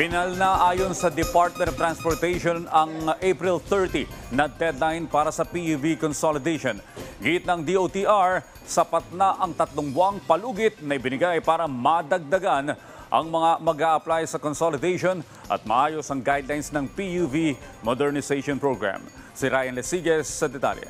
Final na ayon sa Department of Transportation ang April 30 na deadline para sa PUV consolidation. Git ng DOTR, sapat na ang tatlong buwang palugit na ibinigay para madagdagan ang mga mag apply sa consolidation at maayos ang guidelines ng PUV Modernization Program. Si Ryan Lesiges sa detalye.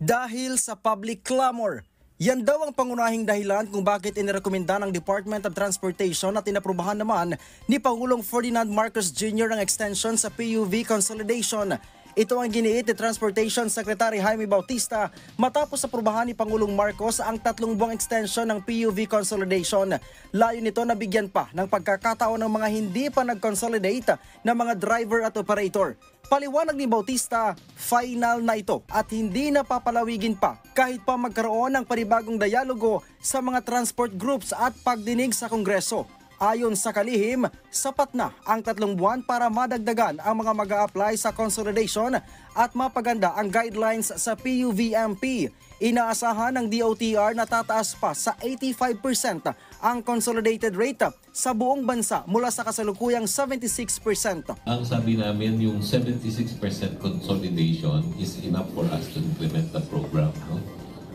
Dahil sa public clamor, yan daw ang pangunahing dahilan kung bakit inirekomenda ng Department of Transportation at inaprubahan naman ni Pangulong Ferdinand Marcos Jr. ang extension sa PUV consolidation. Ito ang giniit ni Transportation Secretary Jaime Bautista matapos aprubahan ni Pangulong Marcos ang tatlong buwang extension ng PUV consolidation. Layo nito na bigyan pa ng pagkakataon ng mga hindi pa nag-consolidate na mga driver at operator. Paliwanag ni Bautista, final na ito at hindi na papalawigin pa kahit pa magkaroon ng panibagong dialogo sa mga transport groups at pagdinig sa Kongreso. Ayon sa kalihim, sapat na ang tatlong buwan para madagdagan ang mga mag apply sa consolidation at mapaganda ang guidelines sa PUVMP. Inaasahan ng DOTR na tataas pa sa 85% ang consolidated rate sa buong bansa mula sa kasalukuyang 76%. Ang sabi namin, yung 76% consolidation is enough for us to implement the program. No?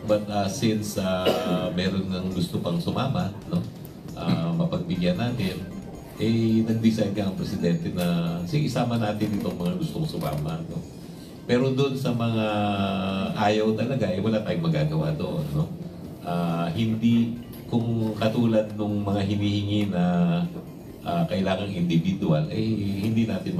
But uh, since uh, meron ng gusto pang sumama, no? Uh, mapagbigyan natin, eh, nag-decide ka ang presidente na, sige, isama natin itong mga gustong sumama. No? Pero doon sa mga ayaw talaga, eh, wala tayong magagawa doon. No? Uh, hindi, kung katulad ng mga hinihingi na uh, kailangang individual, eh, hindi natin.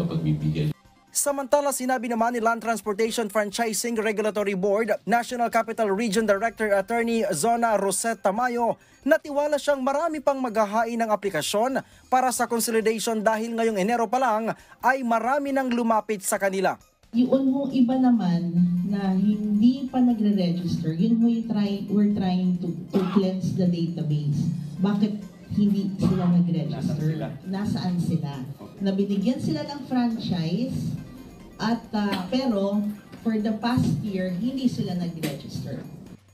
Samantala, sinabi naman ni Land Transportation Franchising Regulatory Board, National Capital Region Director Attorney Zona Rosetta Tamayo, na tiwala siyang marami pang maghahain ng aplikasyon para sa consolidation dahil ngayong Enero pa lang ay marami nang lumapit sa kanila. Yun ho iba naman na hindi pa nagre-register, yun ho yung try, we're trying to, to cleanse the database. Bakit hindi sila nag-register? Nasaan sila? Nasaan sila? Na binigyan sila ng franchise at uh, pero for the past year, hindi sila nag-register.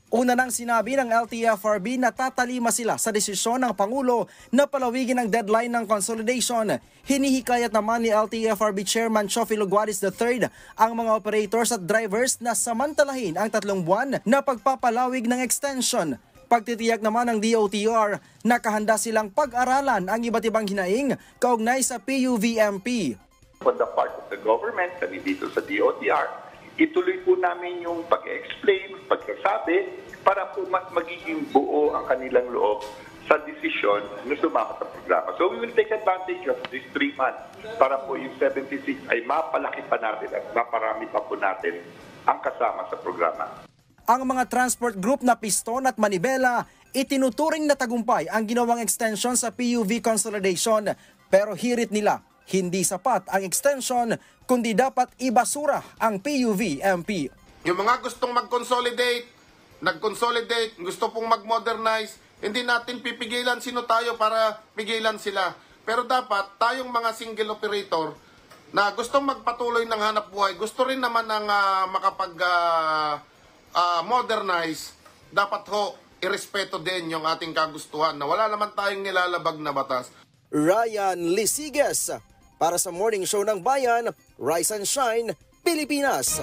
Una nang sinabi ng LTFRB na tatalima sila sa desisyon ng Pangulo na palawigin ang deadline ng consolidation. Hinihikayat naman ni LTFRB Chairman Chofi Luguaris III ang mga operators at drivers na samantalahin ang tatlong buwan na pagpapalawig ng extension. Pagtitiyak naman ng DOTR, nakahanda silang pag-aralan ang iba't ibang hinaing kaugnay sa PUVMP. On the part of the government, kami dito sa DOTR, ituloy po namin yung pag-explain, pagsasabi, para po mas magiging buo ang kanilang loob sa desisyon na sumama sa programa. So we will take advantage of this three months para po yung 76 ay mapalaki pa natin at maparami pa po natin ang kasama sa programa. Ang mga transport group na Piston at Manibela, itinuturing na tagumpay ang ginawang extension sa PUV consolidation pero hirit nila hindi sapat ang extension kundi dapat ibasura ang PUV-MP. Yung mga gustong mag-consolidate, nag-consolidate, gusto pong mag-modernize, hindi natin pipigilan sino tayo para pigilan sila. Pero dapat tayong mga single operator na gustong magpatuloy ng hanap buhay, gusto rin naman ng uh, makapag uh, uh, modernize, dapat ho irespeto din yung ating kagustuhan na wala naman tayong nilalabag na batas. Ryan Lisiges para sa morning show ng bayan, Rise and Shine, Pilipinas.